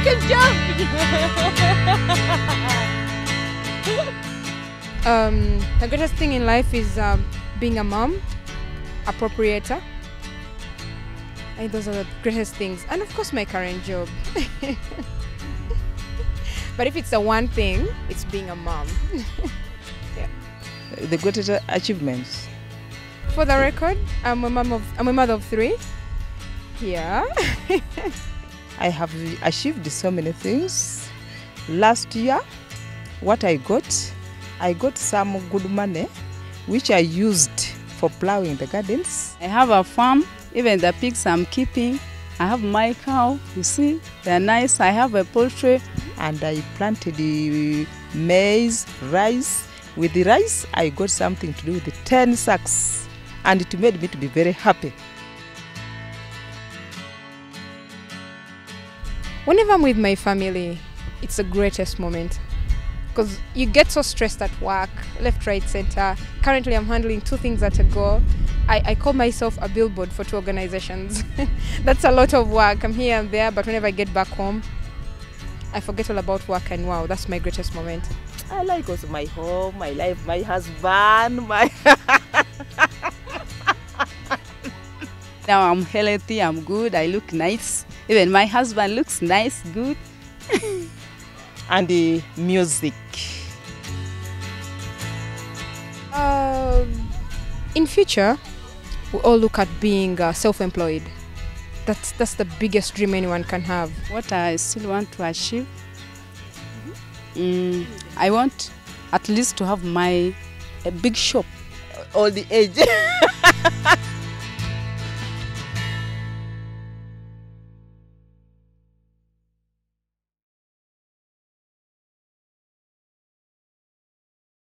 You can jump. Um, the greatest thing in life is um, being a mom, appropriator. I think those are the greatest things. And of course, my current job. but if it's the one thing, it's being a mom. yeah. The greatest achievements. For the record, I'm a mom of I'm a mother of three. Yeah. I have achieved so many things. Last year, what I got, I got some good money, which I used for plowing the gardens. I have a farm, even the pigs I'm keeping. I have my cow, you see, they're nice. I have a poultry. and I planted the maize, rice. With the rice, I got something to do with the 10 sacks, and it made me to be very happy. Whenever I'm with my family, it's the greatest moment because you get so stressed at work, left, right, center. Currently, I'm handling two things at a go. I, I call myself a billboard for two organizations. That's a lot of work. I'm here and there, but whenever I get back home, I forget all about work and wow, that's my greatest moment. I like also my home, my life, my husband, my. Now I'm healthy, I'm good, I look nice. Even my husband looks nice, good. and the music. Um, in future, we all look at being uh, self-employed. That's that's the biggest dream anyone can have. What I still want to achieve, mm, I want at least to have my a big shop. All the age.